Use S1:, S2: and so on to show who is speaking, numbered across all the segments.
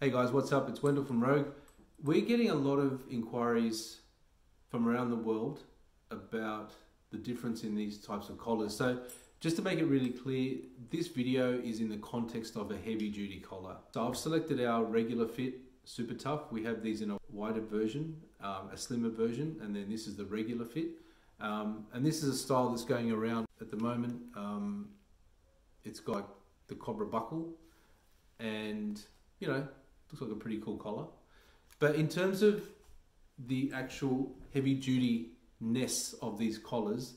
S1: Hey guys, what's up? It's Wendell from Rogue. We're getting a lot of inquiries from around the world about the difference in these types of collars. So just to make it really clear, this video is in the context of a heavy duty collar. So I've selected our regular fit SupaTuff. We have these in a wider version, um, a slimmer version, and then this is the regular fit. Um, and this is a style that's going around at the moment. Um, it's got the Cobra buckle and, you know, looks like a pretty cool collar. But in terms of the actual heavy duty ness of these collars,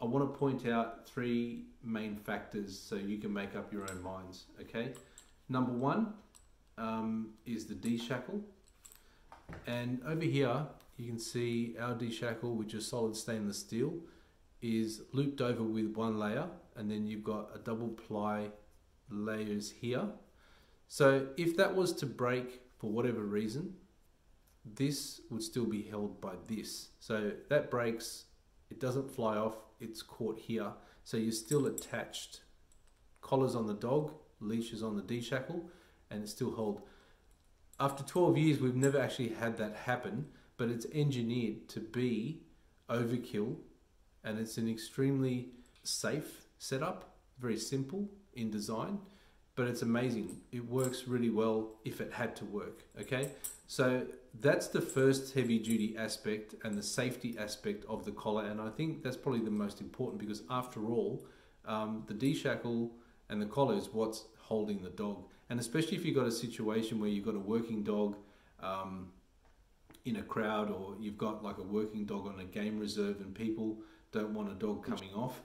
S1: I want to point out three main factors so you can make up your own minds. Okay, number one um, is the D shackle, and over here you can see our D shackle, which is solid stainless steel, is looped over with one layer, and then you've got a double ply layers here. So if that was to break for whatever reason, this would still be held by this. So that breaks, it doesn't fly off, it's caught here. So you're still attached. Collars on the dog, leashes on the D-shackle, and it's still hold. After 12 years, we've never actually had that happen, but it's engineered to be overkill, and it's an extremely safe setup, very simple in design, but it's amazing. It works really well if it had to work, okay? So that's the first heavy duty aspect and the safety aspect of the collar. And I think that's probably the most important because after all, um, the D-shackle and the collar is what's holding the dog. And especially if you've got a situation where you've got a working dog um, in a crowd or you've got like a working dog on a game reserve and people don't want a dog coming off,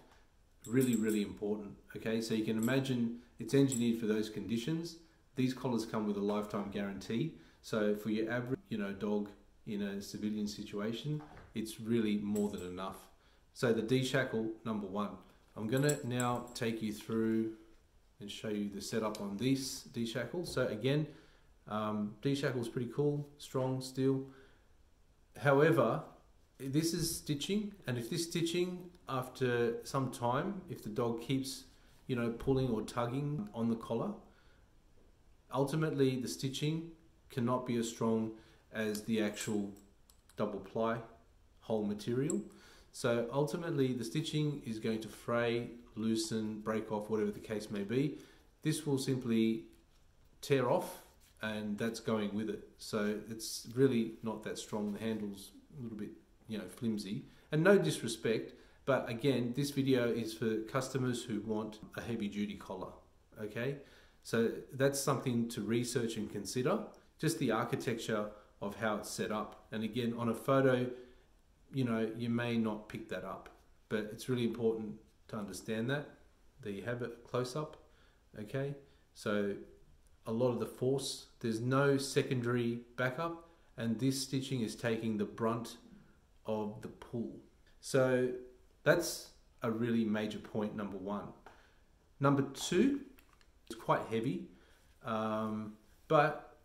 S1: really, really important. Okay, so you can imagine it's engineered for those conditions. These collars come with a lifetime guarantee. So for your average, you know, dog in a civilian situation, it's really more than enough. So the D-shackle, number one. I'm gonna now take you through and show you the setup on this D-shackle. So again, um, D-shackle is pretty cool, strong steel. However, this is stitching and if this stitching after some time, if the dog keeps, you know, pulling or tugging on the collar, ultimately the stitching cannot be as strong as the actual double ply whole material. So ultimately the stitching is going to fray, loosen, break off, whatever the case may be. This will simply tear off and that's going with it. So it's really not that strong. The handle's a little bit, you know, flimsy. And no disrespect, but again, this video is for customers who want a heavy duty collar, okay? So that's something to research and consider just the architecture of how it's set up. And again, on a photo, you know, you may not pick that up, but it's really important to understand that. There you have it close up, okay? So a lot of the force, there's no secondary backup, and this stitching is taking the brunt of the pull. So that's a really major point, number one. Number two, it's quite heavy, um, but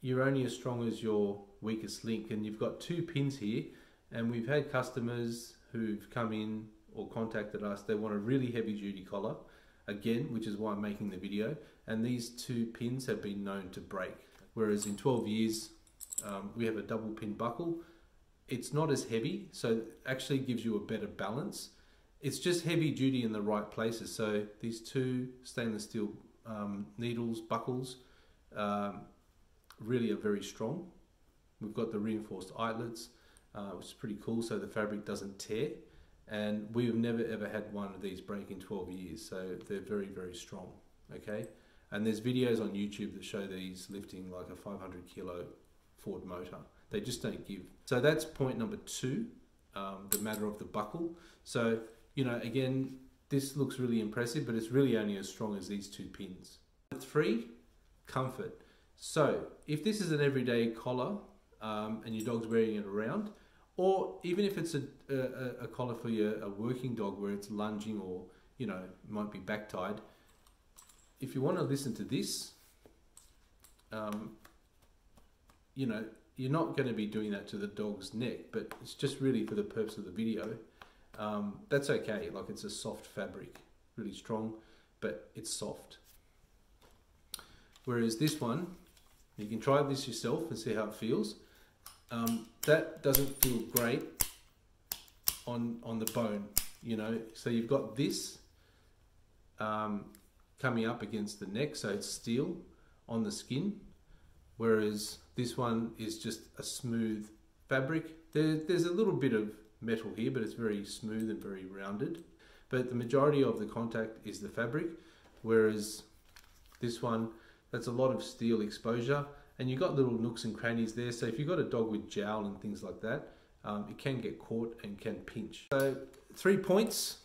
S1: you're only as strong as your weakest link and you've got two pins here and we've had customers who've come in or contacted us they want a really heavy duty collar again which is why I'm making the video and these two pins have been known to break whereas in 12 years um, we have a double pin buckle it's not as heavy so actually gives you a better balance it's just heavy duty in the right places so these two stainless steel um, needles buckles um, really are very strong. We've got the reinforced eyelets, uh, which is pretty cool, so the fabric doesn't tear. And we've never ever had one of these break in 12 years, so they're very, very strong, okay? And there's videos on YouTube that show these lifting like a 500 kilo Ford motor. They just don't give. So that's point number two, um, the matter of the buckle. So, you know, again, this looks really impressive, but it's really only as strong as these two pins. Three, comfort. So if this is an everyday collar um, and your dog's wearing it around, or even if it's a, a, a collar for your a working dog where it's lunging or you know might be back tied, if you want to listen to this, um, you know you're not going to be doing that to the dog's neck, but it's just really for the purpose of the video. Um, that's okay. Like it's a soft fabric, really strong, but it's soft. Whereas this one, You can try this yourself and see how it feels. Um, that doesn't feel great on on the bone, you know. So you've got this um, coming up against the neck, so it's steel on the skin, whereas this one is just a smooth fabric. There, there's a little bit of metal here, but it's very smooth and very rounded. But the majority of the contact is the fabric, whereas this one, that's a lot of steel exposure, and you've got little nooks and crannies there. So if you've got a dog with jowl and things like that, um, it can get caught and can pinch. So three points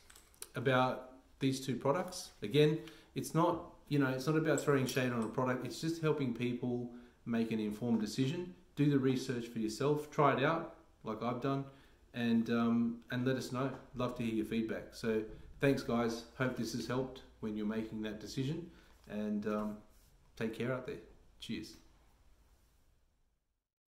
S1: about these two products. Again, it's not you know it's not about throwing shade on a product. It's just helping people make an informed decision. Do the research for yourself. Try it out, like I've done, and um, and let us know. Love to hear your feedback. So thanks, guys. Hope this has helped when you're making that decision, and um, take care out there. Cheers.